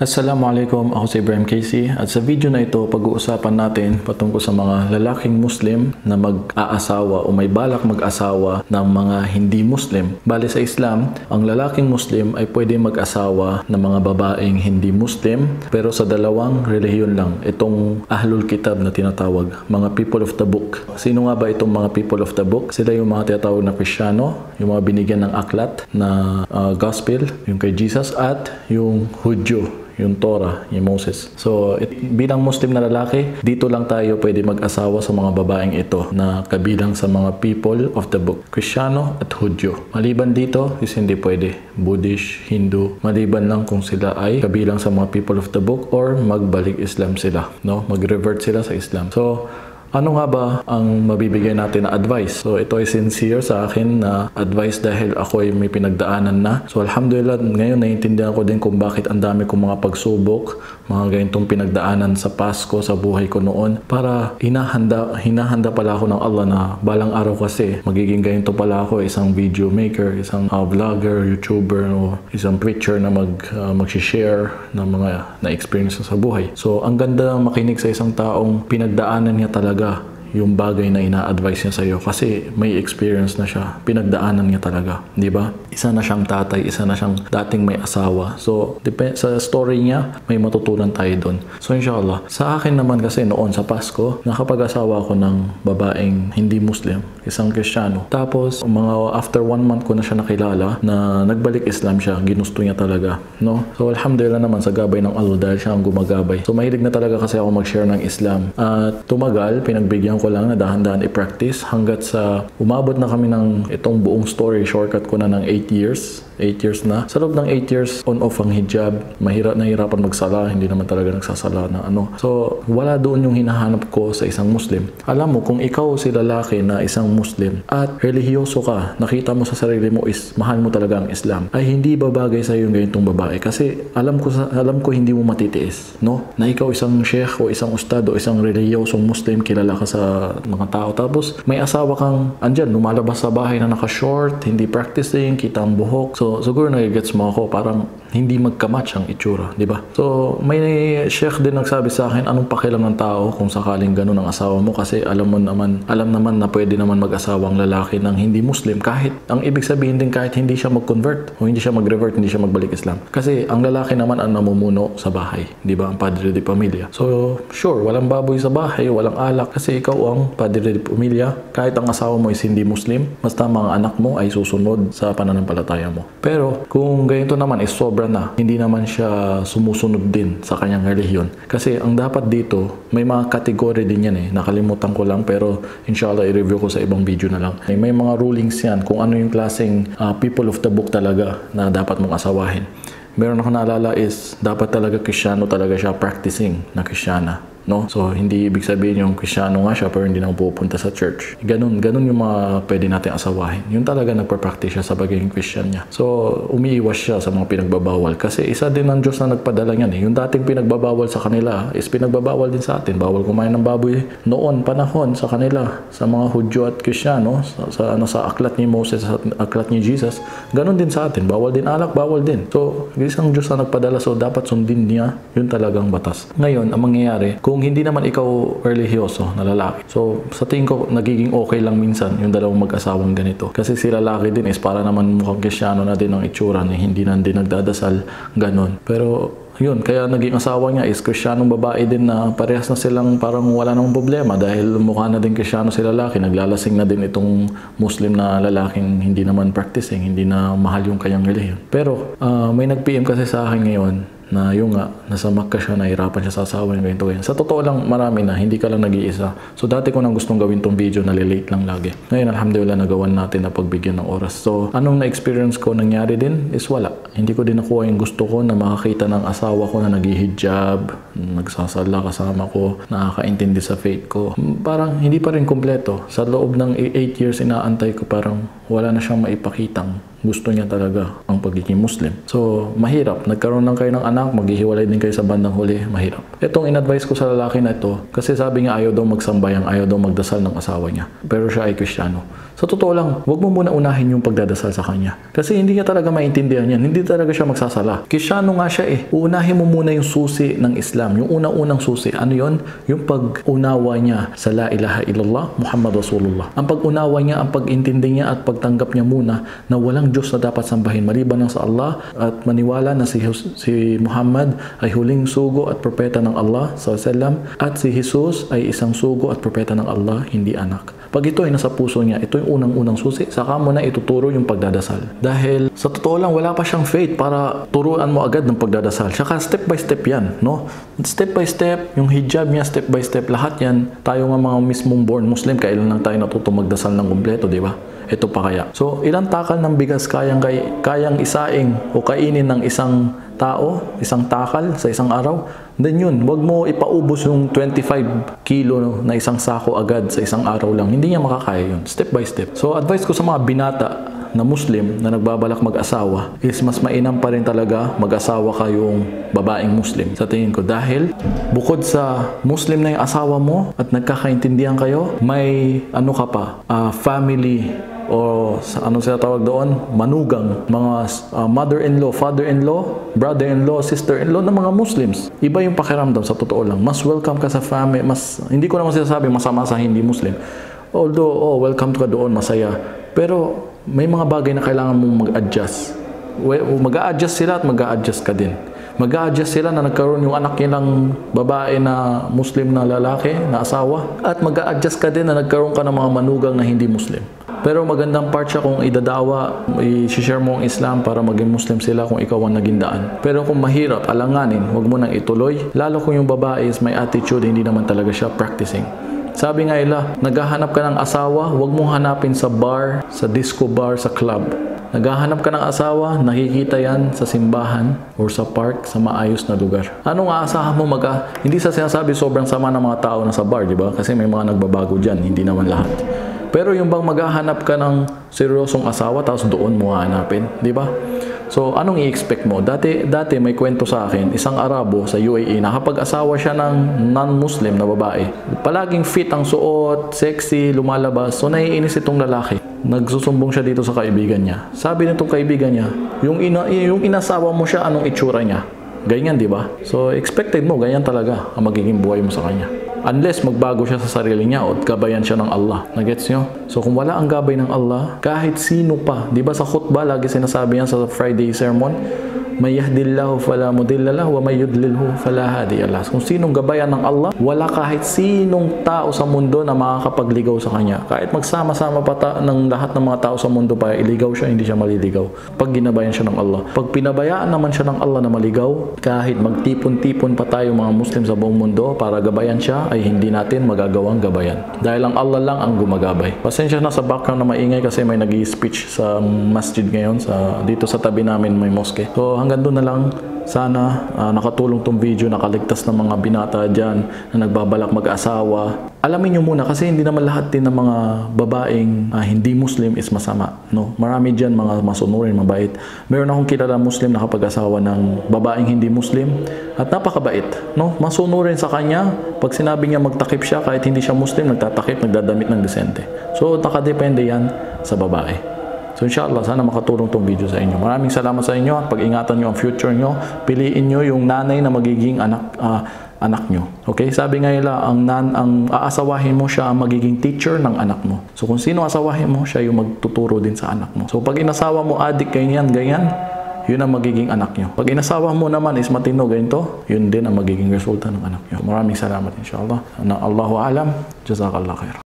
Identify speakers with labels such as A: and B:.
A: Assalamualaikum, ako si Ibrahim Casey at sa video na ito pag-uusapan natin patungkol sa mga lalaking Muslim na mag-aasawa o may balak mag-asawa ng mga hindi Muslim. Bali sa Islam, ang lalaking Muslim ay pwede mag-asawa ng mga babaeng hindi Muslim pero sa dalawang relihiyon lang. Itong Ahlul Kitab na tinatawag, mga people of the book. Sino nga ba itong mga people of the book? Sila yung mga tinatawag na Kristiyano, yung mga binigyan ng aklat na uh, gospel, yung kay Jesus at yung Hudyo yung Torah, yung Moses. So, it, bilang Muslim na lalaki, dito lang tayo pwede mag-asawa sa mga babaeng ito na kabilang sa mga people of the book, Kristiyano at Hudyo. Maliban dito, is hindi pwede. Buddhist, Hindu, maliban lang kung sila ay kabilang sa mga people of the book or magbalik Islam sila, no? Mag-revert sila sa Islam. So, ano nga ba ang mabibigay natin na advice? So ito ay sincere sa akin na advice dahil ako ay may pinagdaanan na. So alhamdulillah ngayon naiintindihan ko din kung bakit ang dami kong mga pagsubok, mga ganitong pinagdaanan sa Pasko, sa buhay ko noon para hinahanda, hinahanda pala ako ng Allah na balang araw kasi magiging ganito pala ako isang video maker, isang uh, vlogger, YouTuber o isang preacher na mag, uh, mag-share ng mga na-experience sa buhay. So ang ganda makinig sa isang taong pinagdaanan niya talaga yung bagay na ina-advise niya sa iyo kasi may experience na siya. Pinagdaanan niya talaga, 'di ba? Isa na siyang tatay, isa na siyang dating may asawa. So, dep- sa story niya, may matutunan tayo doon. So, inshallah, sa akin naman kasi noon sa Pasko, nakapag-asawa ako ng babaeng hindi Muslim, isang Kristiyano. Tapos, mga after one month ko na siya nakilala na nagbalik Islam siya, ginusto niya talaga, no? So, alhamdulillah naman sa gabay ng Allah dahil siya ang gumagabay. So, mahilig na talaga kasi ako mag-share ng Islam. At tumagal, pinagbigyan ko lang na dahan-dahan i-practice hanggat sa umabot na kami ng itong buong story. Shortcut ko na ng 8 years 8 years na. Sa loob ng 8 years, on-off ang hijab. Mahirap na hirapan magsala. Hindi naman talaga nagsasala na ano. So, wala doon yung hinahanap ko sa isang Muslim. Alam mo, kung ikaw si lalaki na isang Muslim at religyoso ka, nakita mo sa sarili mo is mahal mo talaga ang Islam, ay hindi babagay sa iyo yung ganitong babae. Kasi alam ko, alam ko hindi mo matitiis. No? Na ikaw isang sheikh o isang ustad o isang reliyosong Muslim, kilala ka sa mga tao. Tapos, may asawa kang andyan, lumalabas sa bahay na naka-short, hindi practicing, kita ang buhok. So, siguro nagigets mo ako, parang hindi magkamatch ang itsura, di ba? So, may sheikh din nagsabi sa akin, anong pakialam ng tao kung sakaling ganun ang asawa mo kasi alam mo naman, alam naman na pwede naman mag-asawa ang lalaki ng hindi Muslim kahit, ang ibig sabihin din kahit hindi siya mag-convert o hindi siya mag-revert, hindi siya magbalik Islam. Kasi ang lalaki naman ang namumuno sa bahay, di ba? Ang padre de pamilya. So, sure, walang baboy sa bahay, walang alak kasi ikaw ang padre de pamilya. Kahit ang asawa mo is hindi Muslim, basta mga anak mo ay susunod sa pananampalataya mo. Pero kung ganito naman is sobra na, hindi naman siya sumusunod din sa kanyang relihiyon. Kasi ang dapat dito, may mga kategory din yan eh. Nakalimutan ko lang pero inshallah i-review ko sa ibang video na lang. May mga rulings yan kung ano yung klaseng uh, people of the book talaga na dapat mong asawahin. Meron ako naalala is dapat talaga krisyano talaga siya practicing na krisyana no? So, hindi ibig sabihin yung krisyano nga siya pero hindi na pupunta sa church. Ganun, ganun yung mga pwede natin asawahin. Yung talaga nagpa-practice siya sa pagiging Christian niya. So, umiiwas siya sa mga pinagbabawal. Kasi isa din ng Diyos na nagpadala niyan eh. Yung dating pinagbabawal sa kanila is pinagbabawal din sa atin. Bawal kumain ng baboy noon, panahon sa kanila, sa mga Hudyo at Krisyano, sa, sa, ano, sa aklat ni Moses, sa aklat ni Jesus. Ganun din sa atin. Bawal din alak, bawal din. So, isang Diyos na nagpadala. So, dapat sundin niya yung talagang batas. Ngayon, ang mangyayari, kung hindi naman ikaw religyoso na lalaki. So, sa tingin ko, nagiging okay lang minsan yung dalawang mag-asawang ganito. Kasi si lalaki din is para naman mukhang krisyano na din ang itsura na hindi na din nagdadasal, ganun. Pero, yun, kaya naging asawa niya is kristyanong babae din na parehas na silang parang wala namang problema dahil mukha na din kristyano si lalaki. Naglalasing na din itong Muslim na lalaking hindi naman practicing, hindi na mahal yung kanyang relihiyon. Pero uh, may nag-PM kasi sa akin ngayon na yung nga, nasa Makkah siya, nahirapan siya sa asawa niya, ganito, ganyan. Sa totoo lang, marami na, hindi ka lang nag-iisa. So, dati ko nang gustong gawin tong video, na late lang lagi. Ngayon, alhamdulillah, nagawan natin na pagbigyan ng oras. So, anong na-experience ko nangyari din is wala. Hindi ko din nakuha yung gusto ko na makakita ng asawa ko na nag-hijab, nagsasala kasama ko, nakakaintindi sa faith ko. Parang hindi pa rin kumpleto. Sa loob ng 8 years inaantay ko, parang wala na siyang maipakitang gusto niya talaga ang pagiging Muslim. So, mahirap. Nagkaroon lang kayo ng anak, maghihiwalay din kayo sa bandang huli, mahirap. Itong in-advise ko sa lalaki na ito, kasi sabi niya ayaw daw magsambayang, ayaw daw magdasal ng asawa niya. Pero siya ay Kristiyano. Sa totoo lang, huwag mo muna unahin yung pagdadasal sa kanya. Kasi hindi niya talaga maintindihan yan. Hindi talaga siya magsasala. Kristiyano nga siya eh. Uunahin mo muna yung susi ng Islam. Yung unang-unang susi. Ano yon? Yung pag-unawa niya sa la ilaha illallah, Muhammad Rasulullah. Ang pag-unawa niya, ang pag-intindi niya at pagtanggap niya muna na walang Diyos na dapat sambahin maliban lang sa Allah at maniwala na si, si Muhammad ay huling sugo at propeta ng Allah sallam at si Jesus ay isang sugo at propeta ng Allah, hindi anak. Pag ito ay nasa puso niya, ito yung unang-unang susi, saka mo na ituturo yung pagdadasal. Dahil sa totoo lang, wala pa siyang faith para turuan mo agad ng pagdadasal. Saka step by step yan, no? Step by step, yung hijab niya, step by step, lahat yan. Tayo nga mga mismong born Muslim, kailan lang tayo natuto magdasal ng kumpleto, di ba? Ito pa kaya. So, ilang takal ng bigas kayang, kay, kayang isaing o kainin ng isang tao, isang takal sa isang araw, then yun, wag mo ipaubos yung 25 kilo na isang sako agad sa isang araw lang. Hindi niya makakaya yun. Step by step. So, advice ko sa mga binata na Muslim na nagbabalak mag-asawa is mas mainam pa rin talaga mag-asawa kayong babaeng Muslim sa tingin ko dahil bukod sa Muslim na yung asawa mo at nagkakaintindihan kayo may ano ka pa uh, family o ano sila tawag doon, manugang, mga uh, mother-in-law, father-in-law, brother-in-law, sister-in-law ng mga Muslims. Iba yung pakiramdam sa totoo lang. Mas welcome ka sa family, mas hindi ko naman sinasabi masama sa hindi Muslim. Although, oh, welcome ka doon, masaya. Pero may mga bagay na kailangan mong mag-adjust. Mag-a-adjust sila at mag-a-adjust ka din mag adjust sila na nagkaroon yung anak nilang babae na Muslim na lalaki, na asawa. At mag adjust ka din na nagkaroon ka ng mga manugang na hindi Muslim. Pero magandang part siya kung idadawa, i-share mo ang Islam para maging Muslim sila kung ikaw ang naging daan. Pero kung mahirap, alanganin, huwag mo nang ituloy. Lalo kung yung babae is may attitude, hindi naman talaga siya practicing. Sabi nga ila, naghahanap ka ng asawa, huwag mong hanapin sa bar, sa disco bar, sa club. Naghahanap ka ng asawa, nakikita yan sa simbahan or sa park, sa maayos na lugar. Anong aasahan mo mag Hindi sa sinasabi sobrang sama ng mga tao na sa bar, di ba? Kasi may mga nagbabago dyan, hindi naman lahat. Pero yung bang maghahanap ka ng seryosong asawa tapos doon mo hanapin, di ba? So, anong i-expect mo? Dati, dati may kwento sa akin, isang Arabo sa UAE, nakapag-asawa siya ng non-Muslim na babae. Palaging fit ang suot, sexy, lumalabas. So, naiinis itong lalaki. Nagsusumbong siya dito sa kaibigan niya. Sabi nitong kaibigan niya, yung, ina, yung inasawa mo siya, anong itsura niya? Ganyan, di ba? So, expected mo, ganyan talaga ang magiging buhay mo sa kanya. Unless magbago siya sa sarili niya o gabayan siya ng Allah. Nagets nyo? So kung wala ang gabay ng Allah, kahit sino pa, di ba sa khutbah lagi sinasabi yan sa Friday sermon, may yahdillahu fala mudilla wa may yudlilhu fala hadiya Kung sinong gabayan ng Allah, wala kahit sinong tao sa mundo na makakapagligaw sa kanya. Kahit magsama-sama pa ta- ng lahat ng mga tao sa mundo pa iligaw siya, hindi siya maliligaw. Pag ginabayan siya ng Allah. Pag pinabayaan naman siya ng Allah na maligaw, kahit magtipon-tipon pa tayo mga Muslim sa buong mundo para gabayan siya, ay hindi natin magagawang gabayan. Dahil ang Allah lang ang gumagabay. Pasensya na sa background na maingay kasi may nag speech sa masjid ngayon sa dito sa tabi namin may mosque. So hanggang doon na lang sana uh, nakatulong tong video, nakaligtas ng mga binata dyan na nagbabalak mag-asawa. Alamin nyo muna kasi hindi naman lahat din ng mga babaeng uh, hindi Muslim is masama. No? Marami dyan mga masunurin, mabait. Meron akong kilala Muslim na kapag-asawa ng babaeng hindi Muslim at napakabait. No? Masunurin sa kanya pag sinabi niya magtakip siya kahit hindi siya Muslim, nagtatakip, nagdadamit ng desente. So nakadepende yan sa babae. So inshallah, sana makatulong tong video sa inyo. Maraming salamat sa inyo at pag-ingatan nyo ang future nyo. Piliin nyo yung nanay na magiging anak uh, anak nyo. Okay? Sabi nga nila, ang, nan, ang aasawahin mo siya ang magiging teacher ng anak mo. So kung sino asawahin mo, siya yung magtuturo din sa anak mo. So pag inasawa mo adik ganyan, ganyan, yun ang magiging anak nyo. Pag inasawa mo naman is matino ganito, yun din ang magiging resulta ng anak nyo. Maraming salamat inshallah. Na Allahu alam. Jazakallah khair.